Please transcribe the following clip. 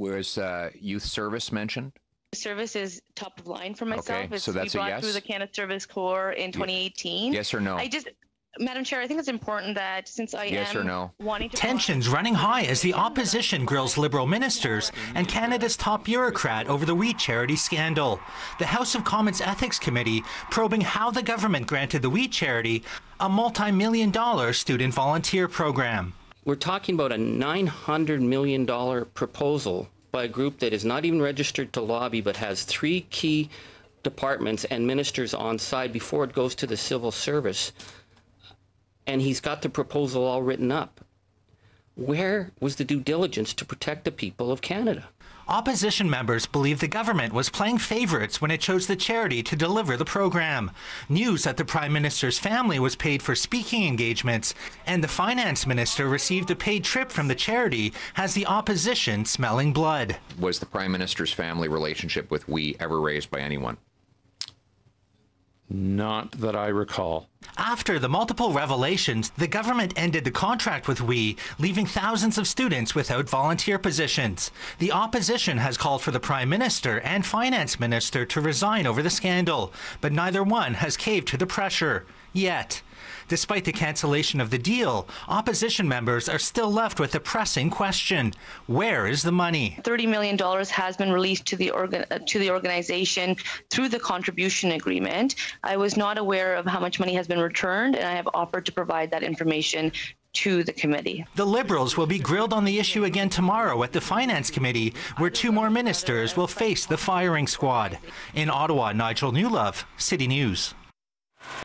Was uh, youth service mentioned? Service is top of line for myself. Okay, It's, so that's a we brought yes? through the Canada Service Corps in 2018. Yes or no? I just, Madam Chair, I think it's important that since I Yes am or no? wanting to Tensions running high as the opposition grills Liberal ministers and Canada's top bureaucrat over the WE Charity scandal. The House of Commons Ethics Committee probing how the government granted the WE Charity a multi million dollar student volunteer program. We're talking about a $900 million proposal by a group that is not even registered to lobby but has three key departments and ministers on side before it goes to the civil service. And he's got the proposal all written up. Where was the due diligence to protect the people of Canada? Opposition members believe the government was playing favorites when it chose the charity to deliver the program. News that the Prime Minister's family was paid for speaking engagements and the Finance Minister received a paid trip from the charity has the opposition smelling blood. Was the Prime Minister's family relationship with we ever raised by anyone? Not that I recall. After the multiple revelations, the government ended the contract with We, leaving thousands of students without volunteer positions. The opposition has called for the Prime Minister and Finance Minister to resign over the scandal, but neither one has caved to the pressure. Yet. Despite the cancellation of the deal, opposition members are still left with a pressing question where is the money? $30 million has been released to the, uh, to the organization through the contribution agreement. I was not aware of how much money has been returned, and I have offered to provide that information to the committee. The Liberals will be grilled on the issue again tomorrow at the Finance Committee, where two more ministers will face the firing squad. In Ottawa, Nigel Newlove, City News.